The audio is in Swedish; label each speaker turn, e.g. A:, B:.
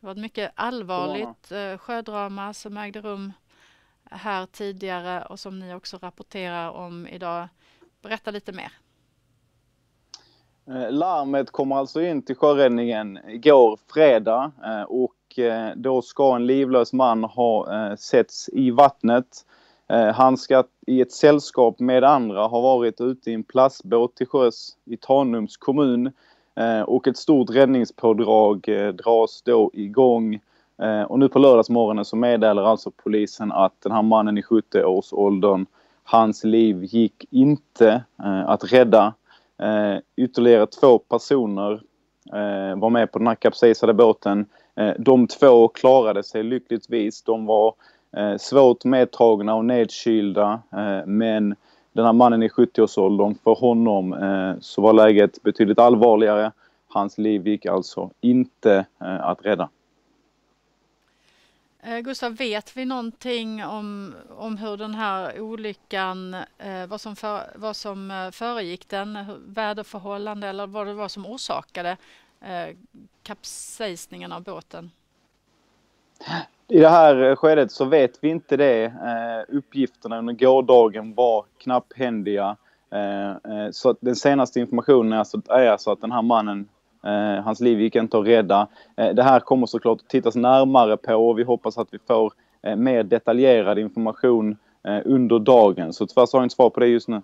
A: Det var ett mycket allvarligt eh, sjödrama som ägde rum här tidigare och som ni också rapporterar om idag. Berätta lite mer.
B: Eh, larmet kommer alltså in till sjöräddningen igår fredag eh, och då ska en livlös man ha setts i vattnet. Han ska i ett sällskap med andra ha varit ute i en plastbåt till sjöss i Tanums kommun Eh, och ett stort räddningspådrag eh, dras då igång eh, och nu på lördagsmorgonen så meddelar alltså polisen att den här mannen i 70-årsåldern, hans liv gick inte att rädda. Ytterligare två personer var med på den här kapsejsade båten. De två klarade sig lyckligtvis. De var svårt medtagna och nedkylda men den här mannen i 70-årsåldern, för honom så var läget betydligt allvarligare. Hans liv gick alltså inte att rädda.
A: Eh, Gustav, vet vi någonting om, om hur den här olyckan, eh, vad, som för, vad som eh, föregick den, väderförhållande eller vad det var som orsakade eh, kapsejsningen av båten?
B: I det här skedet så vet vi inte det. Eh, uppgifterna under gårdagen var knapphändiga. Eh, så den senaste informationen är alltså, är alltså att den här mannen Eh, Eh, hans liv gick inte att rädda. Eh, det här kommer såklart att tittas närmare på och vi hoppas att vi får eh, mer detaljerad information eh, under dagen. Så tyvärr så har jag inte svar på det just nu.